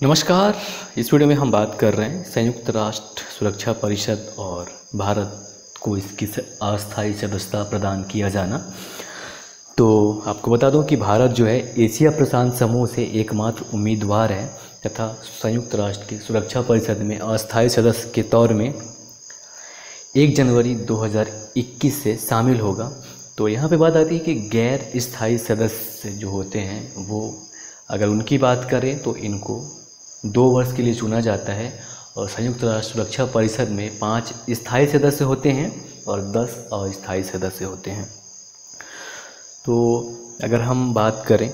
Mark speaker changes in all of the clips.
Speaker 1: नमस्कार। इस वीडियो में हम बात कर रहे हैं संयुक्त राष्ट्र सुरक्षा परिषद और भारत को इसकी अस्थायी सदस्यता प्रदान किया जाना। तो आपको बता दूँ कि भारत जो है एशिया प्रशांत समूह से एकमात्र उम्मीदवार है तथा संयुक्त राष्ट्र की सुरक्षा परिषद में अस्थायी सदस्य के तौर में एक जनवरी 2021 से शामिल होगा। तो यहाँ पे बात आती है कि गैर स्थायी सदस्य जो होते हैं वो अगर उनकी बात करें तो इनको दो वर्ष के लिए चुना जाता है और संयुक्त राष्ट्र सुरक्षा परिषद में पाँच स्थायी सदस्य होते हैं और दस अस्थायी सदस्य होते हैं। तो अगर हम बात करें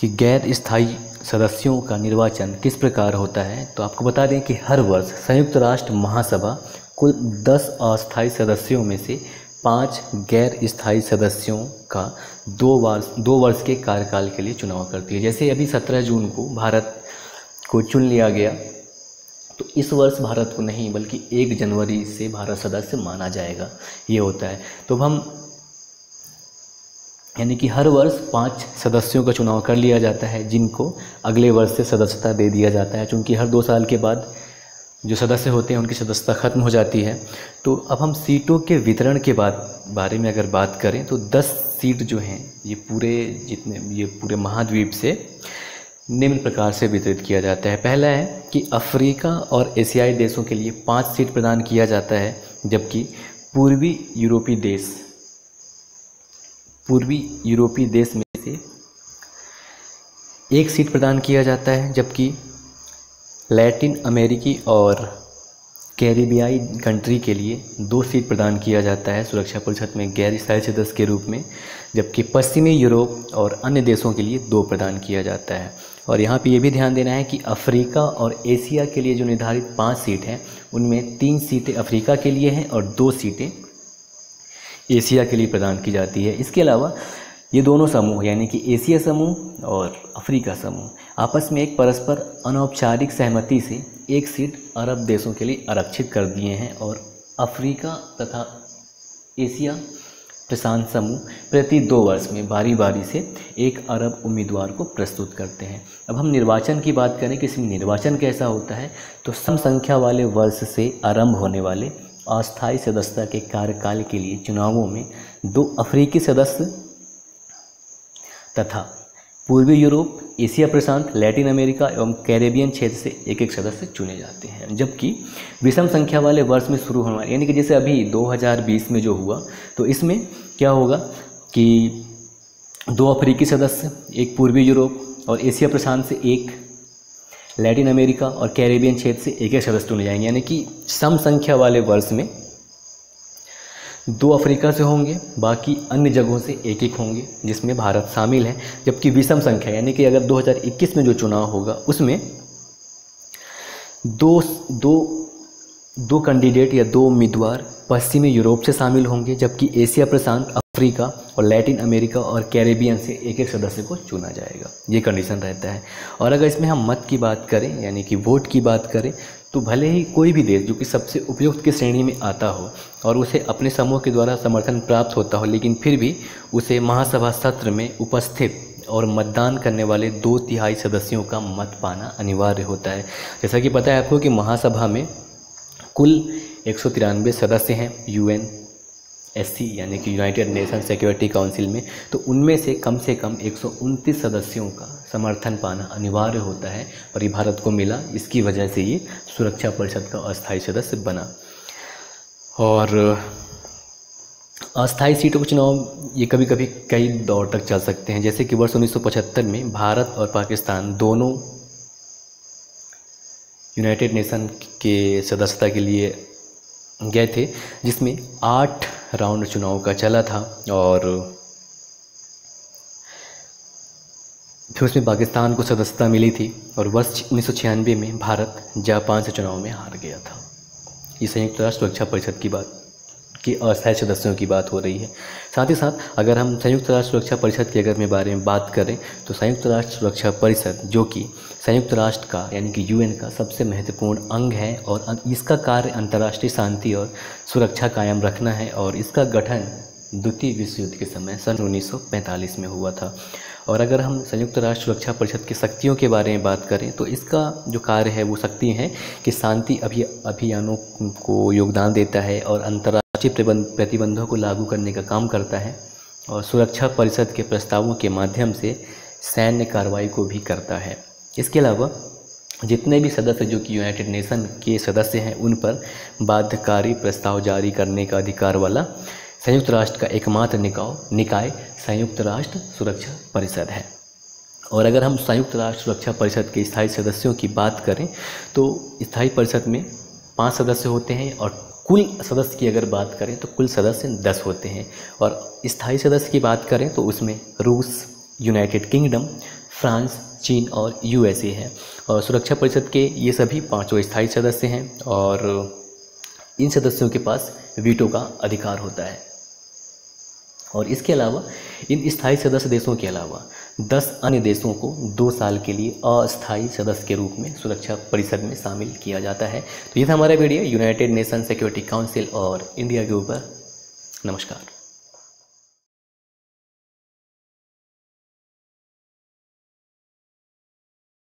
Speaker 1: कि गैर स्थायी सदस्यों का निर्वाचन किस प्रकार होता है तो आपको बता दें कि हर वर्ष संयुक्त राष्ट्र महासभा कुल 10 अस्थायी सदस्यों में से पाँच गैर स्थायी सदस्यों का दो वर्ष दो वर्ष के कार्यकाल के लिए चुनाव करती है। जैसे अभी 17 जून को भारत को चुन लिया गया तो इस वर्ष भारत को नहीं, बल्कि एक जनवरी से भारत सदस्य माना जाएगा। ये होता है। तो हम, यानी कि हर वर्ष पाँच सदस्यों का चुनाव कर लिया जाता है, जिनको अगले वर्ष से सदस्यता दे दिया जाता है। क्योंकि हर दो साल के बाद जो सदस्य होते हैं, उनकी सदस्यता खत्म हो जाती है। तो अब हम सीटों के वितरण के बाद, बारे में अगर बात करें तो 10 सीट जो हैं, ये पूरे जितने, ये पूरे महाद्वीप से निम्न प्रकार से वितरित किया जाता है। पहला है कि अफ्रीका और एशियाई देशों के लिए पाँच सीट प्रदान किया जाता है, जबकि पूर्वी यूरोपीय देश, पूर्वी यूरोपीय देश में से एक सीट प्रदान किया जाता है, जबकि लैटिन अमेरिकी और कैरिबियाई कंट्री के लिए दो सीट प्रदान किया जाता है सुरक्षा परिषद में गैर स्थायी सदस्य के रूप में, जबकि पश्चिमी यूरोप और अन्य देशों के लिए दो प्रदान किया जाता है। और यहाँ पे ये भी ध्यान देना है कि अफ्रीका और एशिया के लिए जो निर्धारित पाँच सीट हैं, उनमें तीन सीटें अफ्रीका के लिए हैं और दो सीटें एशिया के लिए प्रदान की जाती है। इसके अलावा ये दोनों समूह, यानी कि एशिया समूह और अफ्रीका समूह, आपस में एक परस्पर अनौपचारिक सहमति से एक सीट अरब देशों के लिए आरक्षित कर दिए हैं और अफ्रीका तथा एशिया प्रशांत समूह प्रति दो वर्ष में बारी बारी से एक अरब उम्मीदवार को प्रस्तुत करते हैं। अब हम निर्वाचन की बात करें कि इसमें निर्वाचन कैसा होता है तो सम संख्या वाले वर्ष से आरंभ होने वाले अस्थायी सदस्यता के कार्यकाल के लिए चुनावों में दो अफ्रीकी सदस्य तथा पूर्वी यूरोप, एशिया प्रशांत, लैटिन अमेरिका एवं कैरेबियन क्षेत्र से एक एक सदस्य चुने जाते हैं, जबकि विषम संख्या वाले वर्ष में शुरू होने वाले, यानी कि जैसे अभी 2020 में जो हुआ तो इसमें क्या होगा कि दो अफ्रीकी सदस्य, एक पूर्वी यूरोप और एशिया प्रशांत से एक, लैटिन अमेरिका और कैरेबियन क्षेत्र से एक एक सदस्य चुने जाएँगे, यानी कि सम संख्या वाले वर्ष में दो अफ्रीका से होंगे, बाकी अन्य जगहों से एक एक होंगे, जिसमें भारत शामिल है, जबकि विषम संख्या, यानी कि अगर 2021 में जो चुनाव होगा, उसमें दो दो दो कैंडिडेट या दो उम्मीदवार पश्चिमी यूरोप से शामिल होंगे, जबकि एशिया प्रशांत, अफ्रीका और लैटिन अमेरिका और कैरेबियन से एक एक सदस्य को चुना जाएगा। ये कंडीशन रहता है। और अगर इसमें हम मत की बात करें, यानी कि वोट की बात करें तो भले ही कोई भी देश जो कि सबसे उपयुक्त की श्रेणी में आता हो और उसे अपने समूह के द्वारा समर्थन प्राप्त होता हो, लेकिन फिर भी उसे महासभा सत्र में उपस्थित और मतदान करने वाले दो तिहाई सदस्यों का मत पाना अनिवार्य होता है। जैसा कि पता है आपको कि महासभा में कुल एक सौ तिरानवे सदस्य हैं यूएन एससी यानी कि यूनाइटेड नेशन सिक्योरिटी काउंसिल में तो उनमें से कम से कम एक सौ उनतीस सदस्यों का समर्थन पाना अनिवार्य होता है और ये भारत को मिला। इसकी वजह से ये सुरक्षा परिषद का अस्थायी सदस्य बना। और अस्थायी सीटों के चुनाव, ये कभी कभी कई दौर तक चल सकते हैं। जैसे कि वर्ष 1975 में भारत और पाकिस्तान दोनों यूनाइटेड नेशन के सदस्यता के लिए गए थे, जिसमें आठ राउंड चुनाव का चला था और फिर उसमें पाकिस्तान को सदस्यता मिली थी और वर्ष उन्नीस सौ छियानवे में भारत जापान से चुनाव में हार गया था। ये संयुक्त राष्ट्र सुरक्षा परिषद की बात। की अस्थायी सदस्यों की बात हो रही है। साथ ही साथ, अगर हम संयुक्त राष्ट्र सुरक्षा परिषद के अगर में बारे में बात करें तो संयुक्त राष्ट्र सुरक्षा परिषद, जो कि संयुक्त राष्ट्र का, यानी कि यूएन का सबसे महत्वपूर्ण अंग है और इसका कार्य अंतर्राष्ट्रीय शांति और सुरक्षा कायम रखना है और इसका गठन द्वितीय विश्व युद्ध के समय सन 1945 में हुआ था। और अगर हम संयुक्त राष्ट्र सुरक्षा परिषद की शक्तियों के बारे में बात करें तो इसका जो कार्य है, वो शक्ति है कि शांति अभि, अभियानों को योगदान देता है और अंतर्राष्ट्रीय प्रतिबंधों को लागू करने का काम करता है और सुरक्षा परिषद के प्रस्तावों के माध्यम से सैन्य कार्रवाई को भी करता है। इसके अलावा, जितने भी सदस्य जो कि यूनाइटेड नेशन के सदस्य हैं, उन पर बाध्यकारी प्रस्ताव जारी करने का अधिकार वाला संयुक्त राष्ट्र का एकमात्र निकाय निकाय, संयुक्त राष्ट्र सुरक्षा परिषद है। और अगर हम संयुक्त राष्ट्र सुरक्षा परिषद के स्थायी सदस्यों की बात करें तो स्थायी परिषद में पाँच सदस्य होते हैं और कुल सदस्य की अगर बात करें तो कुल सदस्य दस होते हैं। और स्थायी सदस्य की बात करें तो उसमें रूस, यूनाइटेड किंगडम, फ्रांस, चीन और यूएसए है। और सुरक्षा परिषद के ये सभी पाँचों स्थायी सदस्य हैं और इन सदस्यों के पास वीटो का अधिकार होता है। और इसके अलावा इन स्थायी सदस्य देशों के अलावा दस अन्य देशों को दो साल के लिए अस्थायी सदस्य के रूप में सुरक्षा परिषद में शामिल किया जाता है। तो ये था हमारा video. United Nation Security Council और इंडिया के ऊपर। नमस्कार।